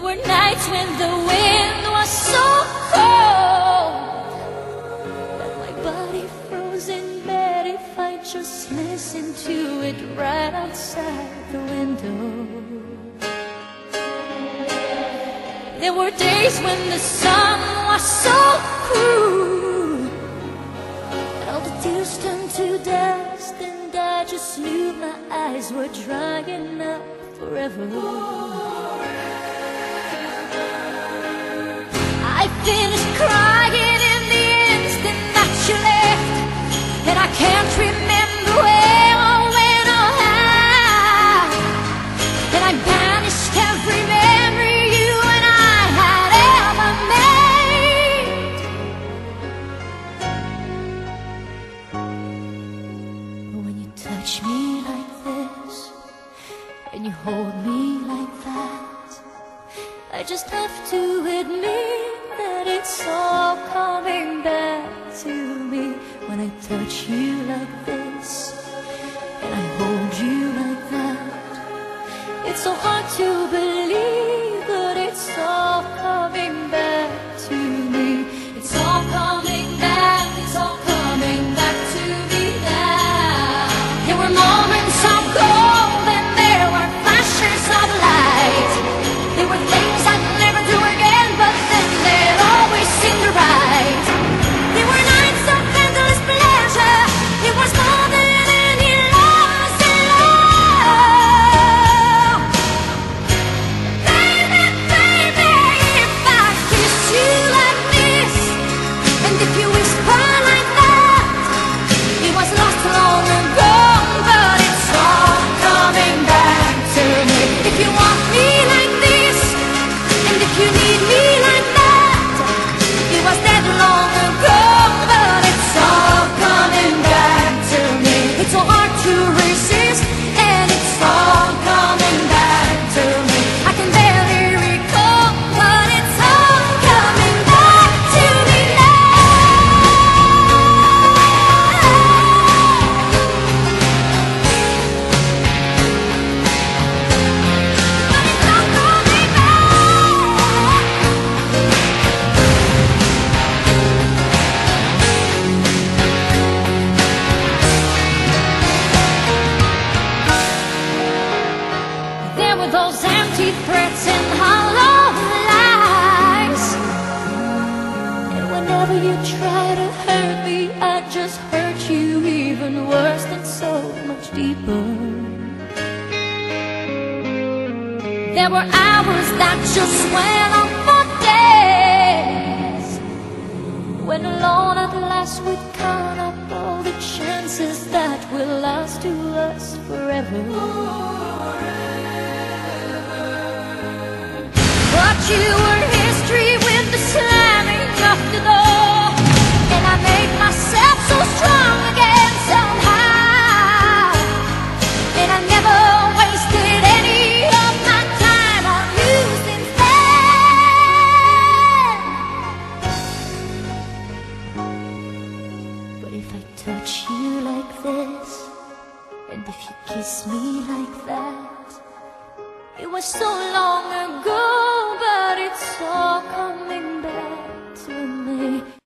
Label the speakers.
Speaker 1: There were nights when the wind was so cold that my body froze in bed if I just listened to it right outside the window. There were days when the sun was so cruel that all the tears turned to dust, and I just knew my eyes were drying up forever. I finished crying in the instant that you left, and I can't remember where or when or how. And I banished every memory you and I had ever made. But when you touch me like this, and you hold me like that, I just have to admit It's so hard you need Just hurt you even worse and so much deeper. There were hours that just went on for days. When alone at last we'd count up all the chances that will last to us forever. But you I touch you like this, and if you kiss me like that, it was so long ago,